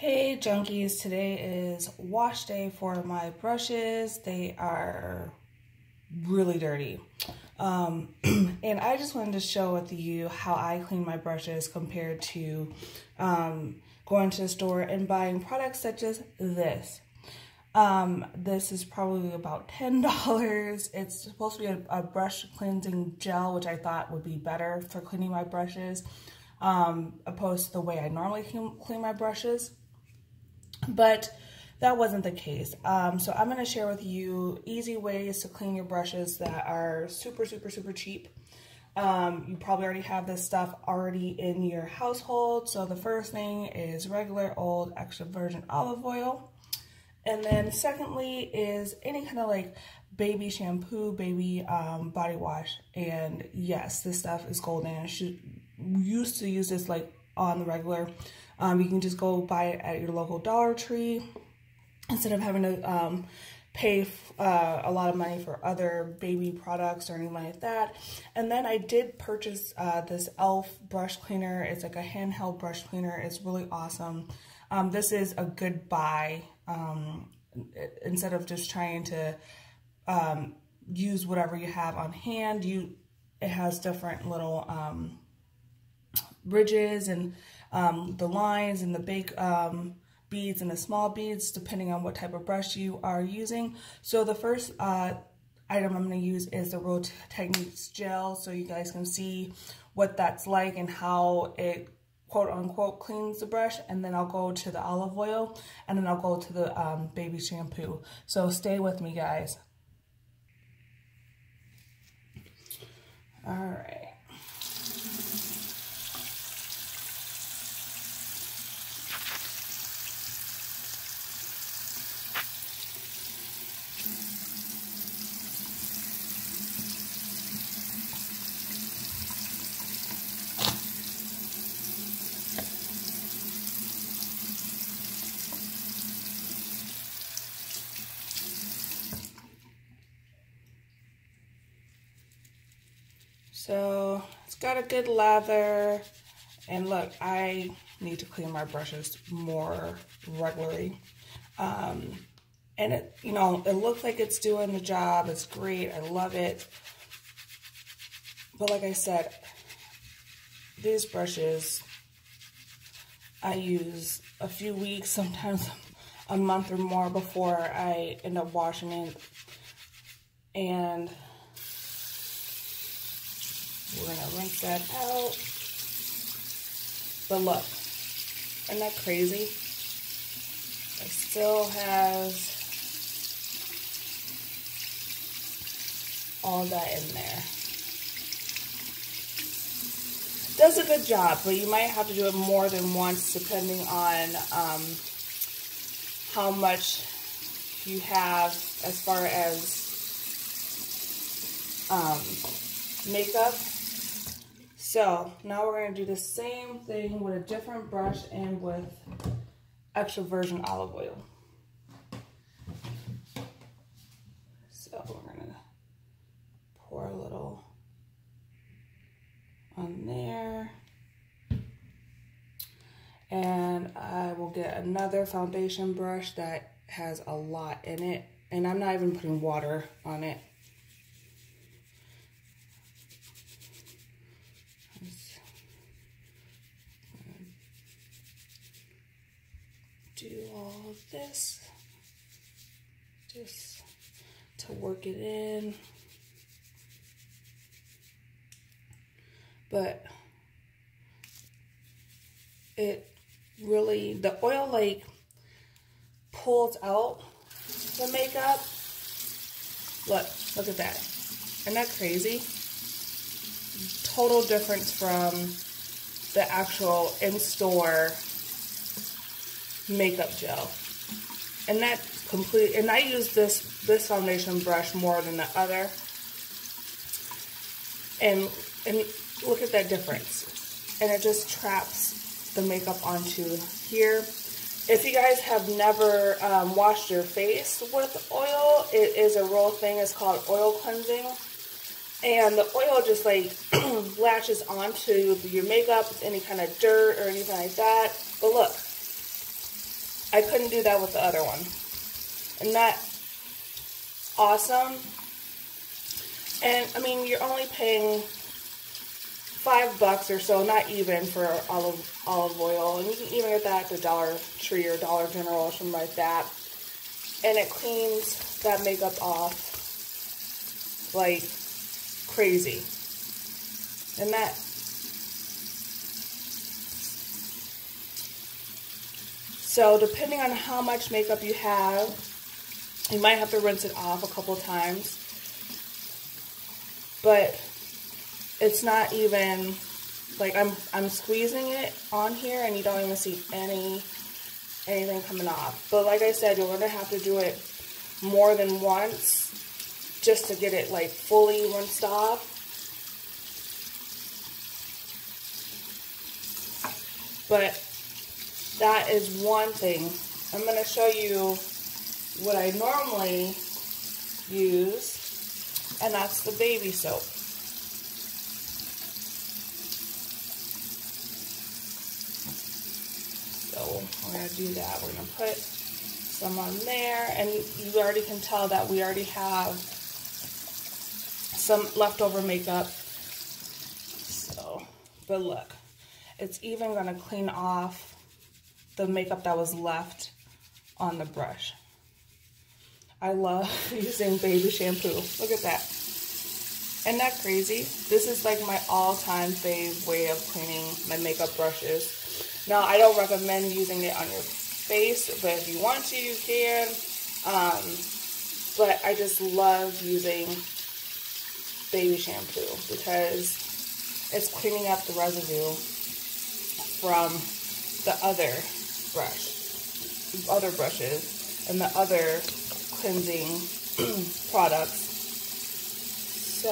Hey junkies, today is wash day for my brushes. They are really dirty. Um, and I just wanted to show with you how I clean my brushes compared to um, going to the store and buying products such as this. Um, this is probably about $10. It's supposed to be a, a, brush cleansing gel, which I thought would be better for cleaning my brushes, um, opposed to the way I normally clean my brushes but that wasn't the case. Um, so I'm going to share with you easy ways to clean your brushes that are super, super, super cheap. Um, you probably already have this stuff already in your household. So the first thing is regular old extra virgin olive oil. And then secondly is any kind of like baby shampoo, baby um, body wash. And yes, this stuff is golden. I should used to use this like on the regular. Um, you can just go buy it at your local Dollar Tree instead of having to um, pay uh, a lot of money for other baby products or anything like that. And then I did purchase uh, this e.l.f. brush cleaner. It's like a handheld brush cleaner. It's really awesome. Um, this is a good buy um, instead of just trying to um, use whatever you have on hand. You It has different little um, ridges and um, the lines and the big um, beads and the small beads depending on what type of brush you are using. So the first uh, item I'm going to use is the Real Techniques gel so you guys can see what that's like and how it quote unquote cleans the brush and then I'll go to the olive oil and then I'll go to the um, baby shampoo. So stay with me guys. All right. So it's got a good lather. And look, I need to clean my brushes more regularly. Um, and it, you know, it looks like it's doing the job. It's great. I love it. But like I said, these brushes I use a few weeks, sometimes a month or more before I end up washing it. And we're going to rinse that out. But look, isn't that crazy? It still has all that in there. Does a good job, but you might have to do it more than once depending on um, how much you have as far as um, makeup so now we're going to do the same thing with a different brush and with extra virgin olive oil. So we're going to pour a little on there. And I will get another foundation brush that has a lot in it. And I'm not even putting water on it. do all of this just to work it in. But it really, the oil like pulls out the makeup. Look, look at that. Isn't that crazy? Total difference from the actual in-store makeup gel. And that complete, and I use this, this foundation brush more than the other. And, and look at that difference. And it just traps the makeup onto here. If you guys have never um, washed your face with oil, it is a real thing. It's called oil cleansing. And the oil just like latches onto your makeup, any kind of dirt or anything like that. But look, I couldn't do that with the other one. And that awesome. And I mean, you're only paying five bucks or so, not even for olive olive oil, and you can even get that at the Dollar Tree or Dollar General or something like that. And it cleans that makeup off like crazy. And that So depending on how much makeup you have, you might have to rinse it off a couple times. But it's not even like I'm I'm squeezing it on here and you don't even see any anything coming off. But like I said, you're gonna have to do it more than once just to get it like fully rinsed off. But that is one thing. I'm going to show you what I normally use, and that's the baby soap. So we're going to do that. We're going to put some on there, and you already can tell that we already have some leftover makeup. So, but look, it's even going to clean off the makeup that was left on the brush. I love using baby shampoo. Look at that. Isn't that crazy? This is like my all-time fave way of cleaning my makeup brushes. Now, I don't recommend using it on your face, but if you want to, you can. Um, but I just love using baby shampoo because it's cleaning up the residue from the other brush, other brushes, and the other cleansing products. So,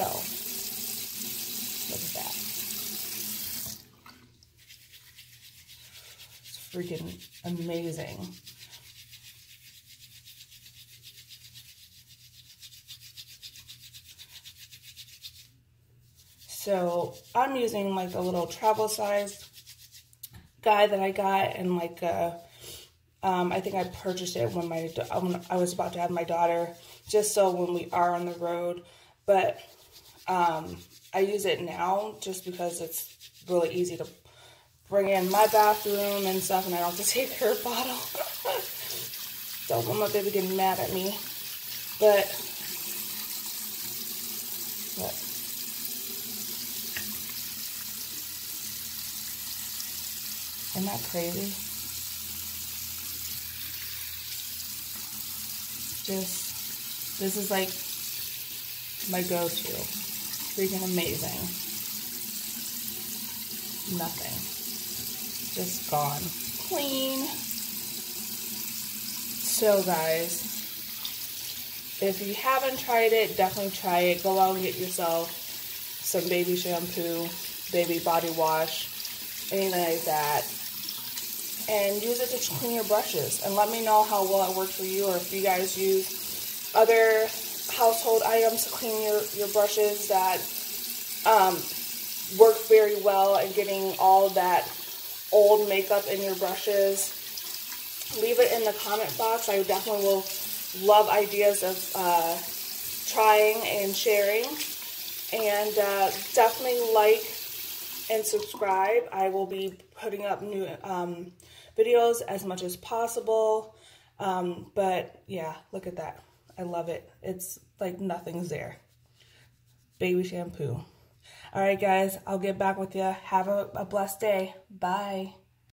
look at that. It's freaking amazing. So I'm using like a little travel size guy that I got and like uh, um, I think I purchased it when my when I was about to have my daughter, just so when we are on the road. But um, I use it now just because it's really easy to bring in my bathroom and stuff, and I don't have to take her bottle. don't want my baby getting mad at me. But, but Isn't that crazy? Just, this is like my go-to. Freaking amazing. Nothing. Just gone. Clean. So guys, if you haven't tried it, definitely try it. Go out and get yourself some baby shampoo, baby body wash, anything like that and use it to clean your brushes. And let me know how well it worked for you or if you guys use other household items to clean your, your brushes that um, work very well and getting all that old makeup in your brushes. Leave it in the comment box. I definitely will love ideas of uh, trying and sharing. And uh, definitely like and subscribe. I will be putting up new um, videos as much as possible. Um, but yeah, look at that. I love it. It's like nothing's there. Baby shampoo. All right, guys, I'll get back with you. Have a, a blessed day. Bye.